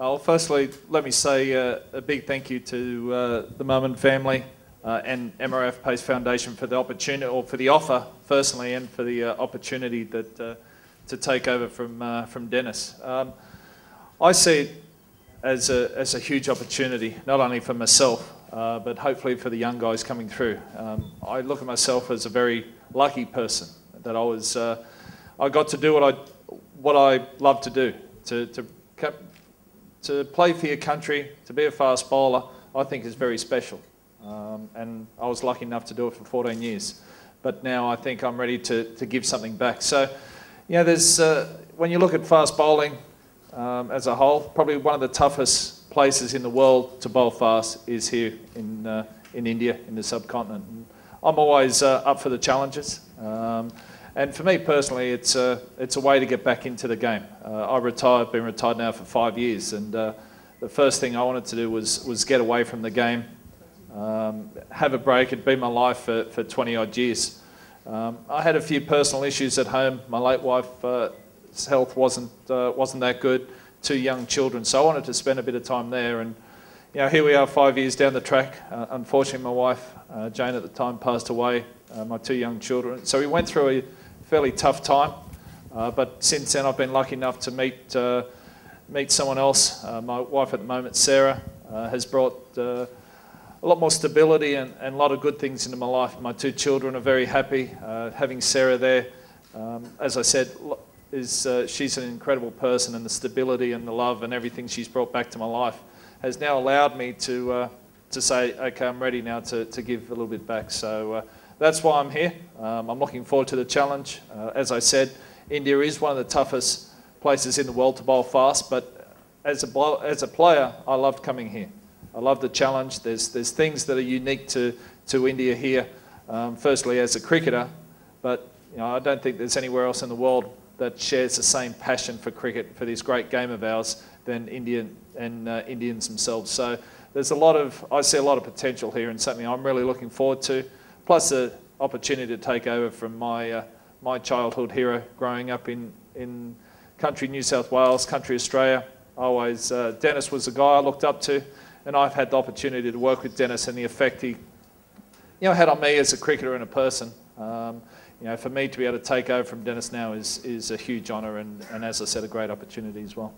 Firstly, let me say uh, a big thank you to uh, the Mammen family uh, and MRF Pace Foundation for the opportunity, or for the offer, firstly, and for the uh, opportunity that uh, to take over from uh, from Dennis. Um, I see it as a as a huge opportunity, not only for myself, but hopefully for the young guys coming through. Um, I look at myself as a very lucky person that I was. I got to do what I what I love to do to to to play for your country, to be a fast bowler, I think is very special. Um, and I was lucky enough to do it for 14 years. But now I think I'm ready to, to give something back. So, you know, there's, uh, when you look at fast bowling um, as a whole, probably one of the toughest places in the world to bowl fast is here in, uh, in India, in the subcontinent. And I'm always uh, up for the challenges. Um, and for me personally, it's a, it's a way to get back into the game. Uh, I retired, been retired now for five years, and uh, the first thing I wanted to do was, was get away from the game, um, have a break. It'd been my life for, for 20 odd years. Um, I had a few personal issues at home. My late wife's uh, health wasn't, uh, wasn't that good, two young children, so I wanted to spend a bit of time there. And you know, here we are five years down the track. Uh, unfortunately, my wife, uh, Jane at the time, passed away, my two young children. So we went through a fairly tough time. Uh, but since then, I've been lucky enough to meet uh, meet someone else. Uh, my wife at the moment, Sarah, uh, has brought uh, a lot more stability and, and, a lot of good things into my life. My two children are very happy uh, having Sarah there. Um, as I said, is she's an incredible person, and the stability and the love and everything she's brought back to my life has now allowed me to to say, okay, I'm ready now to, to give a little bit back. So that's why I'm here. Um, I'm looking forward to the challenge. Uh, as I said, India is one of the toughest places in the world to bowl fast, but as a, as a player, I loved coming here. I love the challenge. There's, there's things that are unique to, to India here, um, firstly as a cricketer, but you know, I don't think there's anywhere else in the world that shares the same passion for cricket, for this great game of ours, than Indian and uh, Indians themselves. So there's a lot of, I see a lot of potential here and something I'm really looking forward to plus the opportunity to take over from my, uh, my childhood hero growing up in, in country New South Wales, country Australia. always, uh, Dennis was a guy I looked up to, and I've had the opportunity to work with Dennis and the effect he you know, had on me as a cricketer and a person. Um, you know, for me to be able to take over from Dennis now is, is a huge honour and, and, as I said, a great opportunity as well.